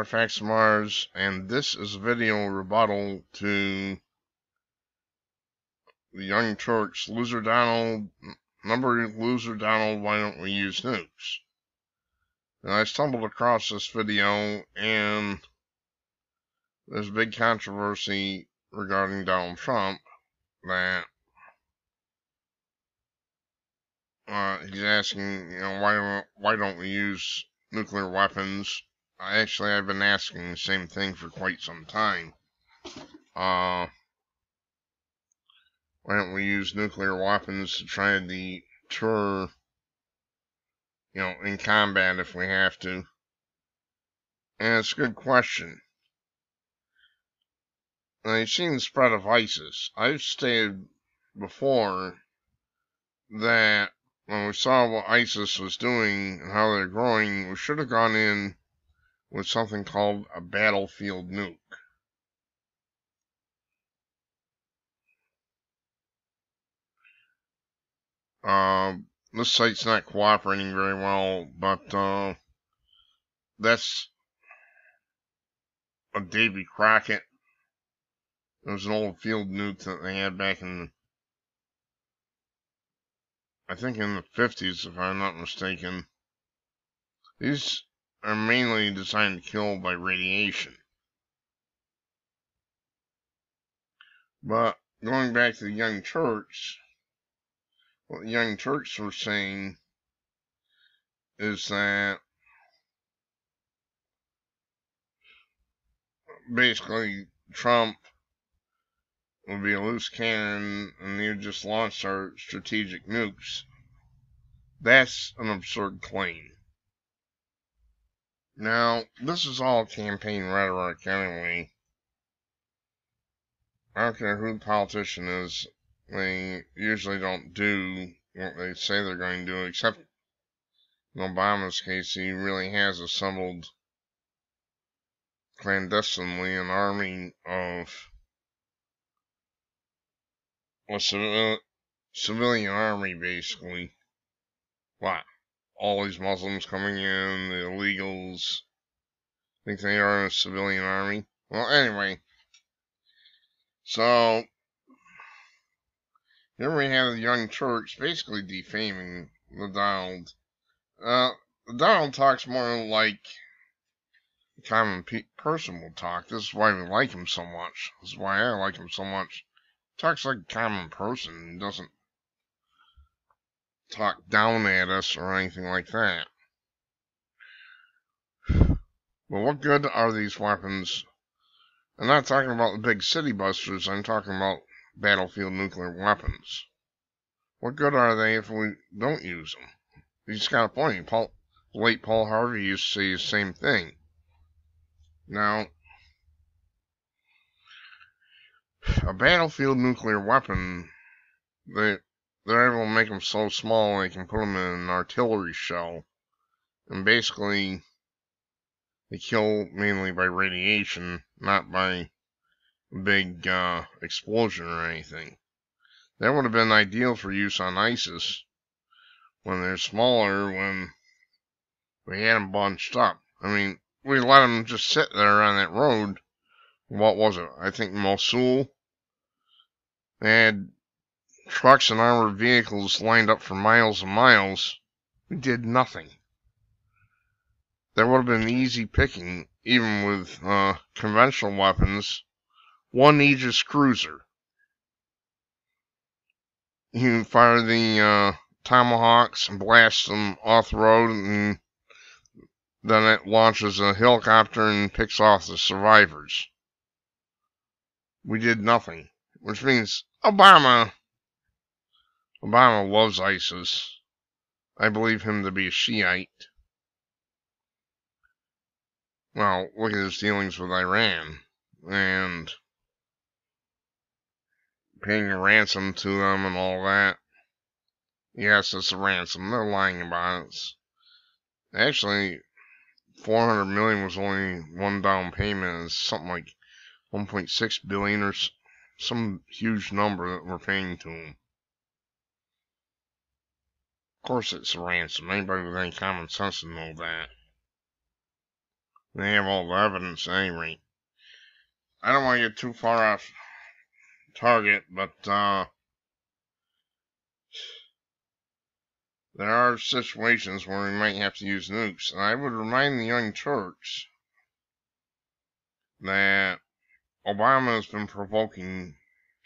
Artifacts Mars, and this is a video rebuttal to the Young Turks. Loser Donald, number Loser Donald, why don't we use nukes? And I stumbled across this video, and there's a big controversy regarding Donald Trump that uh, he's asking, you know, why why don't we use nuclear weapons. Actually, I've been asking the same thing for quite some time. Uh, why don't we use nuclear weapons to try to deter, you know, in combat if we have to? And it's a good question. Now, you've seen the spread of ISIS. I've stated before that when we saw what ISIS was doing and how they're growing, we should have gone in with something called a battlefield nuke. Uh, this site's not cooperating very well, but uh, that's a Davy Crockett. It was an old field nuke that they had back in I think in the 50s, if I'm not mistaken. These are mainly designed to kill by radiation. But going back to the Young Turks, what the Young Turks were saying is that basically Trump would be a loose cannon and you just launch our strategic nukes. That's an absurd claim. Now, this is all campaign rhetoric anyway. I don't care who the politician is, they usually don't do what they say they're going to do, except in Obama's case, he really has assembled clandestinely an army of a civil, civilian army, basically. What? All these Muslims coming in, the illegals, think they are a civilian army? Well, anyway. So, here we have the Young Turks basically defaming the Donald. Uh, the Donald talks more like a common pe person will talk. This is why we like him so much. This is why I like him so much talks like a common person. Doesn't talk down at us or anything like that. But what good are these weapons? I'm not talking about the big city busters, I'm talking about battlefield nuclear weapons. What good are they if we don't use them? He's got a point. Paul, late Paul Harvey used to say the same thing. Now, a battlefield nuclear weapon, they they're able to make them so small they can put them in an artillery shell, and basically they kill mainly by radiation, not by a big uh, explosion or anything. That would have been ideal for use on ISIS when they're smaller, when we had them bunched up. I mean, we let them just sit there on that road what was it? I think Mosul. They had trucks and armored vehicles lined up for miles and miles. We did nothing. That would have been easy picking, even with uh, conventional weapons. One Aegis cruiser. You fire the uh, tomahawks and blast them off the road, and then it launches a helicopter and picks off the survivors we did nothing, which means Obama, Obama loves ISIS. I believe him to be a Shiite. Well, look at his dealings with Iran and paying a ransom to them and all that. Yes, it's a ransom. They're lying about it. Actually, 400 million was only one down payment. It's something like 1.6 billion or some huge number that we're paying to them. Course it's a ransom. Anybody with any common sense would know that. They have all the evidence at any rate. I don't want to get too far off target, but uh, there are situations where we might have to use nukes. And I would remind the Young Turks that Obama has been provoking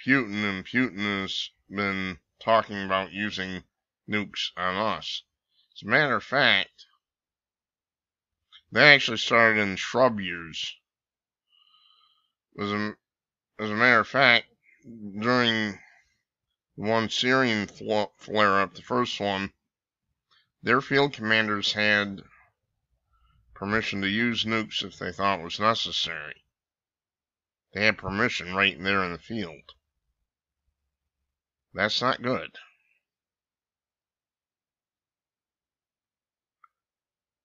Putin, and Putin has been talking about using nukes on us. As a matter of fact, they actually started in shrub years. As a, as a matter of fact, during one Syrian flare up, the first one, their field commanders had permission to use nukes if they thought was necessary. They had permission right there in the field. That's not good.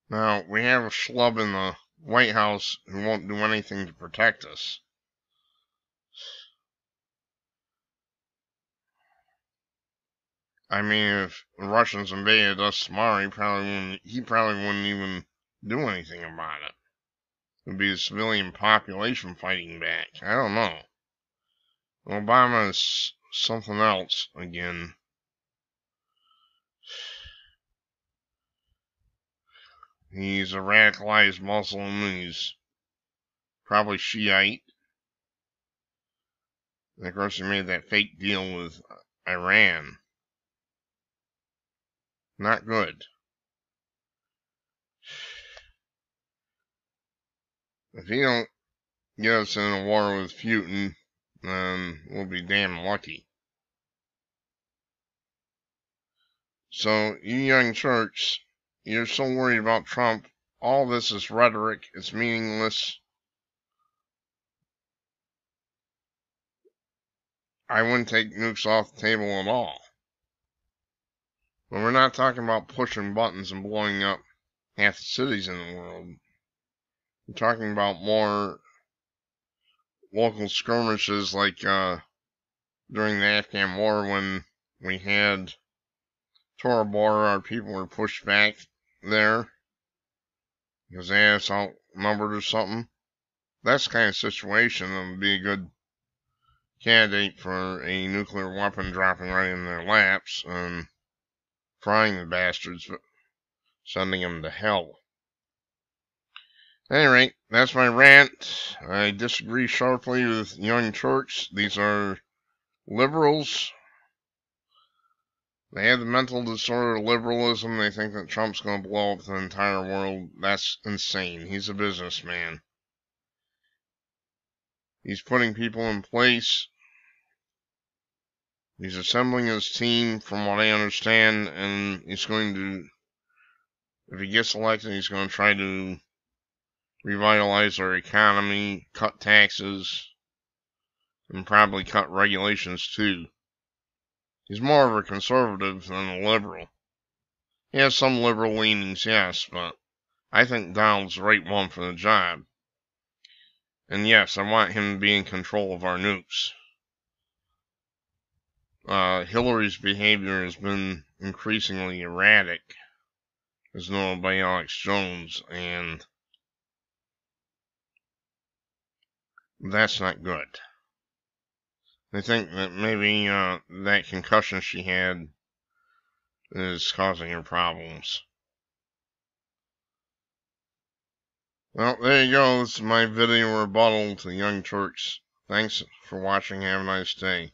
Now, we have a schlub in the White House who won't do anything to protect us. I mean, if the Russians invaded us tomorrow, he probably wouldn't, he probably wouldn't even do anything about it. It would be the civilian population fighting back. I don't know. Obama is something else again. He's a radicalized Muslim. He's probably Shiite. And of course, he made that fake deal with Iran. Not good. If he don't get us in a war with Putin, then we'll be damn lucky. So, you young Turks, you're so worried about Trump. All this is rhetoric. It's meaningless. I wouldn't take nukes off the table at all. But we're not talking about pushing buttons and blowing up half the cities in the world. We're talking about more local skirmishes like uh, during the Afghan war when we had Tora Bora, our people were pushed back there because they had us outnumbered or something. That's the kind of situation that would be a good candidate for a nuclear weapon dropping right in their laps and frying the bastards, but sending them to hell. At any rate, that's my rant. I disagree sharply with Young Turks. These are liberals. They have the mental disorder of liberalism. They think that Trump's going to blow up the entire world. That's insane. He's a businessman. He's putting people in place. He's assembling his team, from what I understand, and he's going to, if he gets elected, he's going to try to revitalize our economy, cut taxes, and probably cut regulations too. He's more of a conservative than a liberal. He has some liberal leanings, yes, but I think Donald's the right one for the job. And yes, I want him to be in control of our nukes. Uh, Hillary's behavior has been increasingly erratic, as known by Alex Jones, and that's not good. I think that maybe uh, that concussion she had is causing her problems. Well, there you go. This is my video rebuttal to Young Turks. Thanks for watching. Have a nice day.